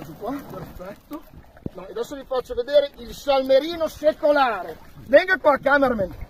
preso qua, perfetto. No, adesso vi faccio vedere il salmerino secolare. Venga qua, cameraman.